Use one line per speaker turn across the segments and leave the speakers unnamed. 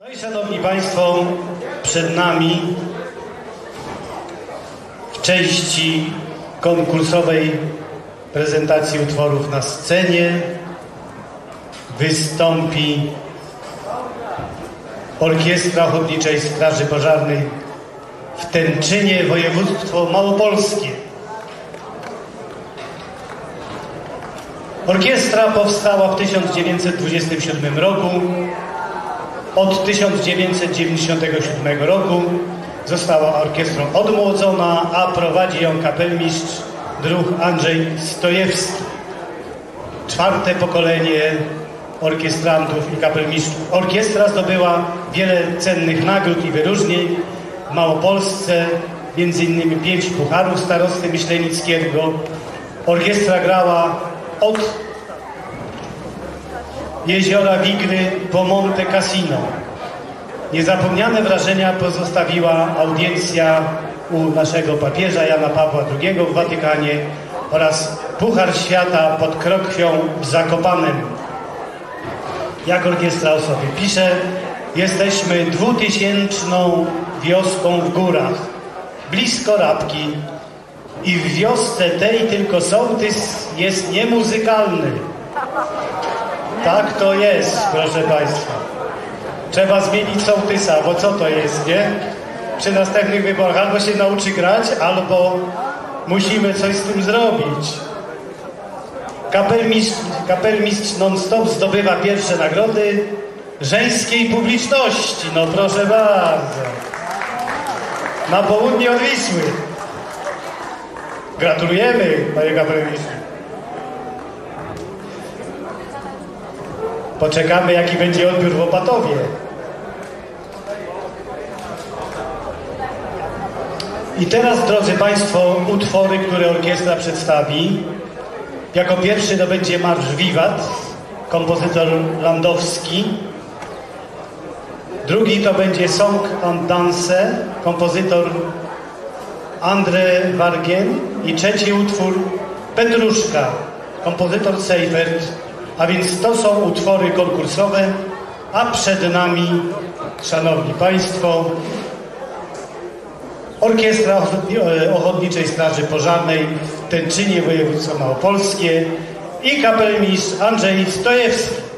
No i szanowni Państwo, przed nami w części konkursowej prezentacji utworów na scenie wystąpi Orkiestra Ochotniczej Straży Pożarnej w Tęczynie, województwo małopolskie. Orkiestra powstała w 1927 roku. Od 1997 roku została orkiestrą odmłodzona, a prowadzi ją kapelmistrz druh Andrzej Stojewski. Czwarte pokolenie orkiestrantów i kapelmistrzów. Orkiestra zdobyła wiele cennych nagród i wyróżnień w Małopolsce, między innymi pięć pucharów starosty Myślenickiego. Orkiestra grała od jeziora Wigry po Monte Cassino. Niezapomniane wrażenia pozostawiła audiencja u naszego papieża Jana Pawła II w Watykanie oraz Puchar Świata pod Krokwią w Zakopanem. Jak orkiestra o sobie pisze, jesteśmy dwutysięczną wioską w górach, blisko Rabki i w wiosce tej tylko sołtys jest niemuzykalny. Tak to jest, proszę Państwa. Trzeba zmienić sołtysa, bo co to jest, nie? Przy następnych wyborach albo się nauczy grać, albo musimy coś z tym zrobić. Kapelmistrz, kapelmistrz non-stop zdobywa pierwsze nagrody żeńskiej publiczności. No proszę bardzo. Na południe od Wisły. Gratulujemy, panie kapelmistrzu. Poczekamy, jaki będzie odbiór w Opatowie. I teraz, drodzy Państwo, utwory, które orkiestra przedstawi. Jako pierwszy to będzie Marsz Wiwat, kompozytor Landowski. Drugi to będzie Song and Dance, kompozytor André Wargen. I trzeci utwór Petruszka, kompozytor Seifert. A więc to są utwory konkursowe, a przed nami, Szanowni Państwo, Orkiestra Ochotniczej Straży Pożarnej Tęczynie, województwo małopolskie i kapelmistrz Andrzej Stojewski.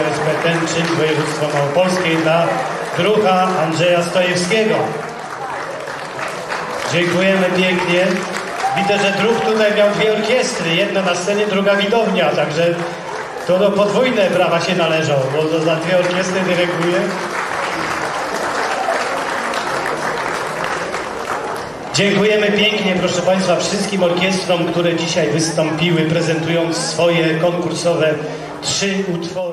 Orkiestry OSP województwa małopolskiej dla drucha Andrzeja Stojewskiego. Dziękujemy pięknie. Widzę, że druh tutaj miał dwie orkiestry, jedna na scenie, druga widownia, także to do podwójne brawa się należą, bo to za dwie orkiestry dyryguje. Dziękujemy pięknie, proszę Państwa, wszystkim orkiestrom, które dzisiaj wystąpiły, prezentując swoje konkursowe trzy utwory.